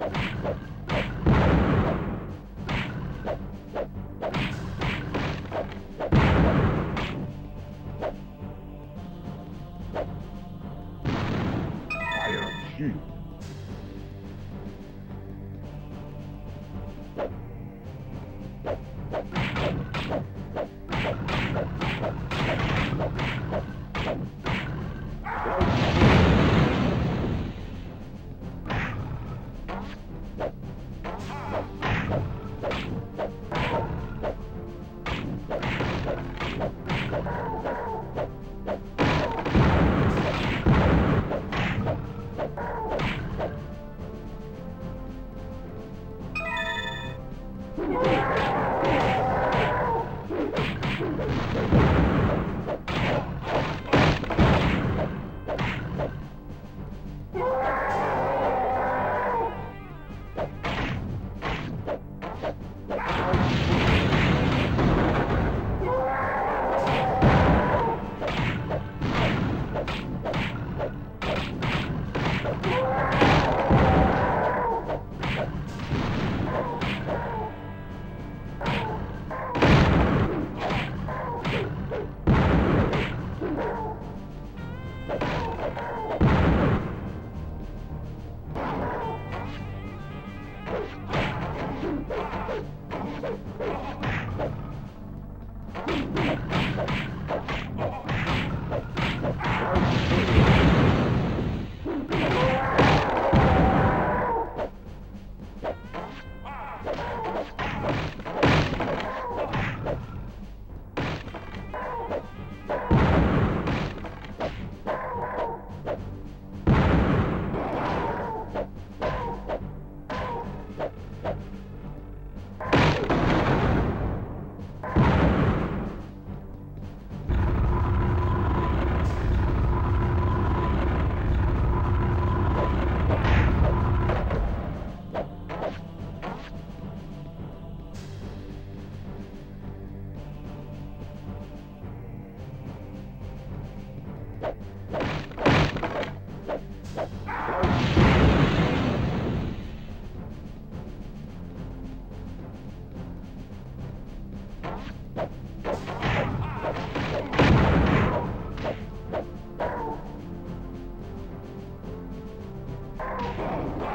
you. Thank you.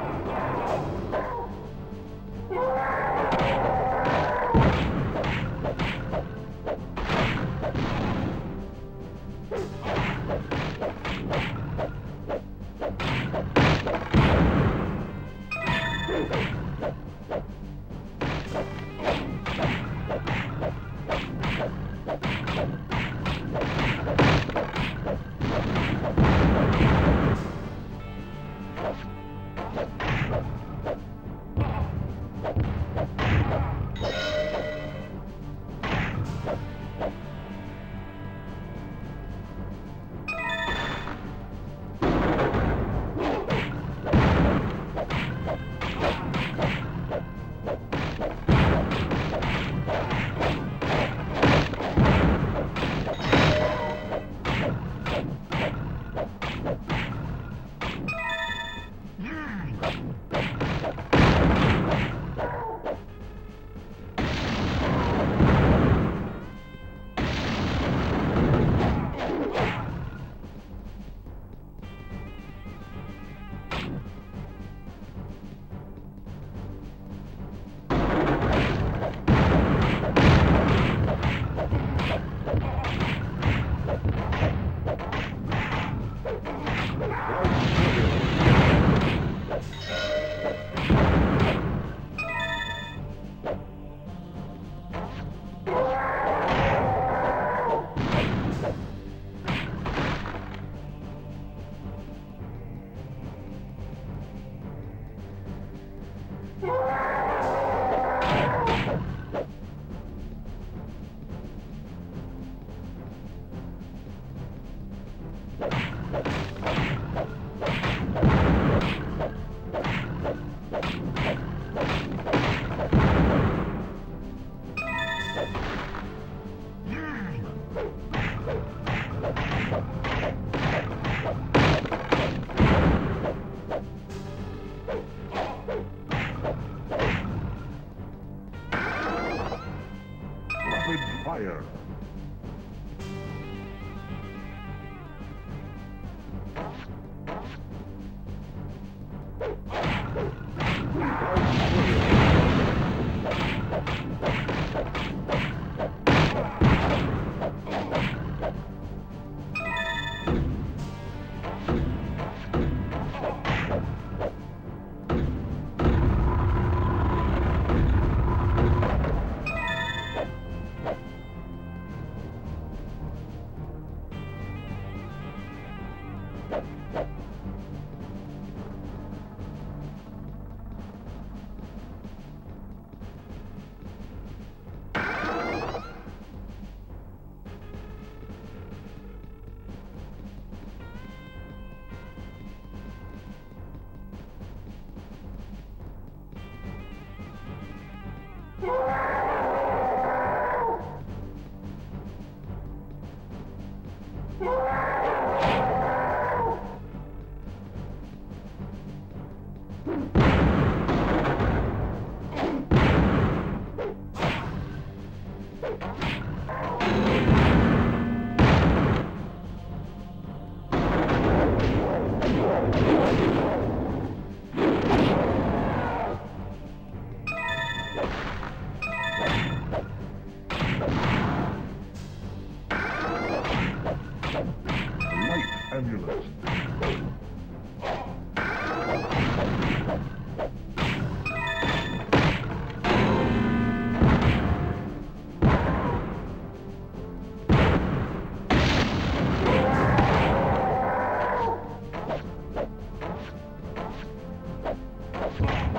Wow! Let's.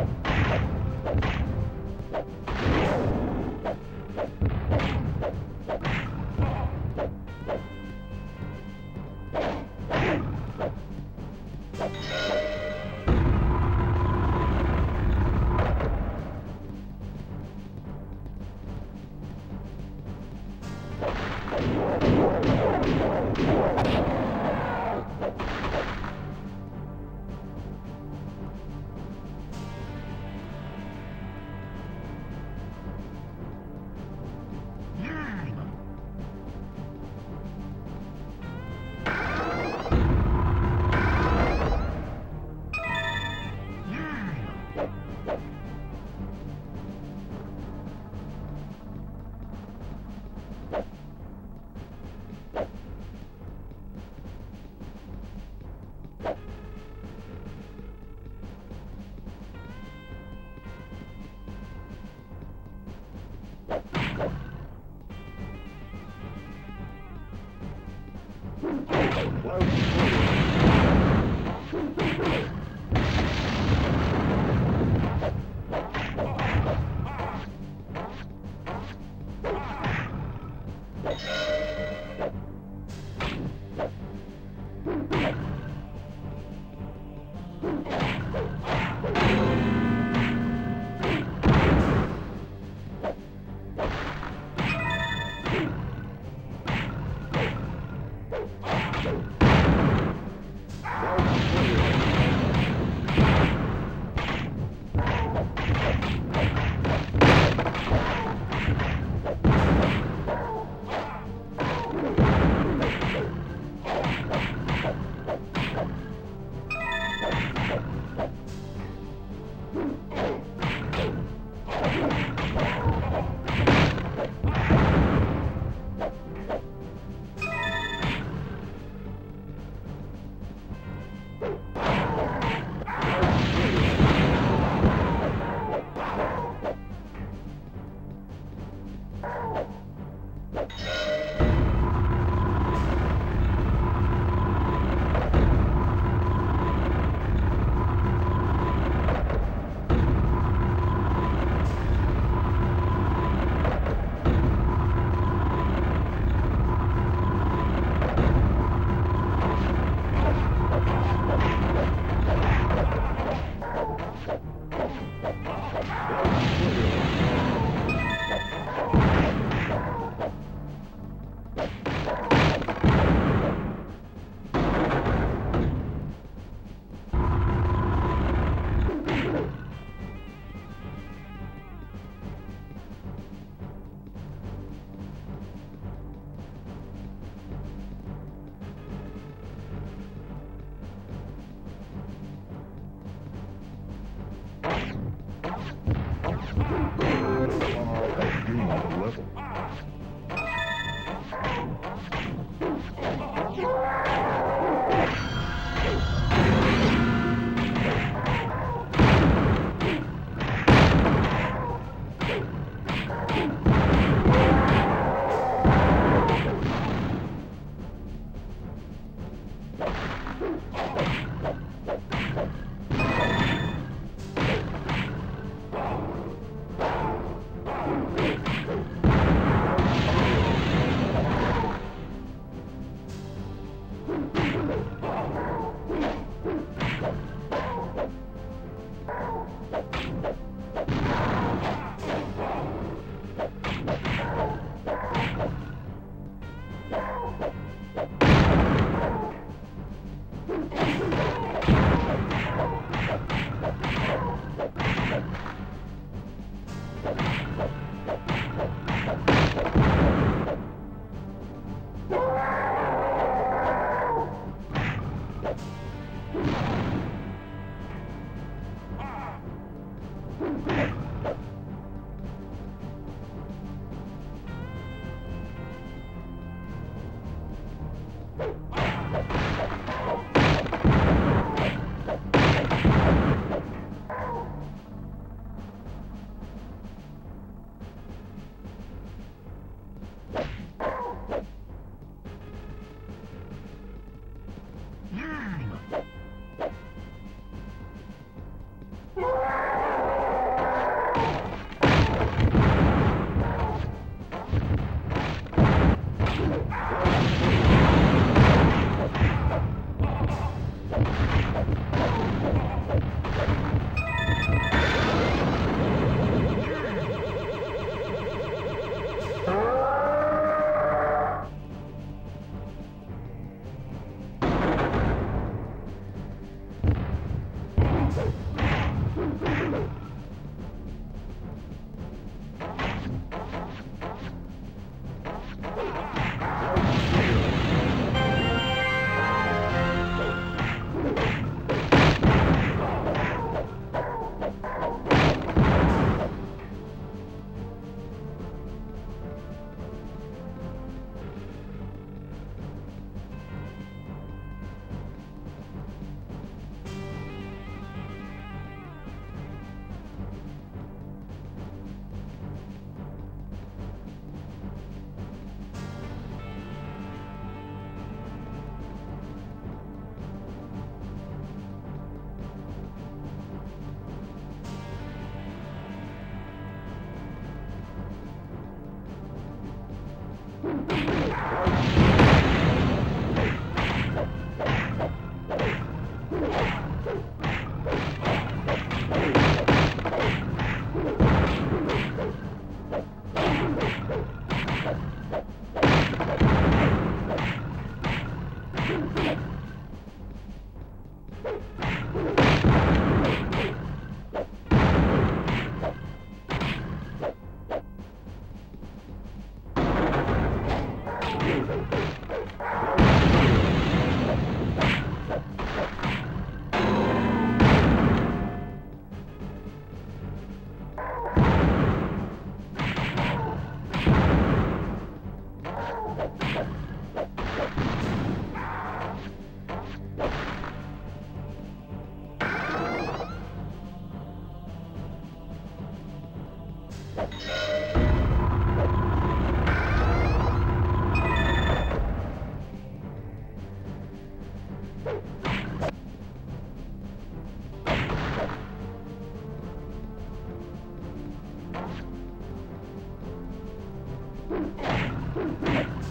horrible.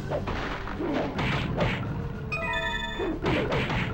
Thank you.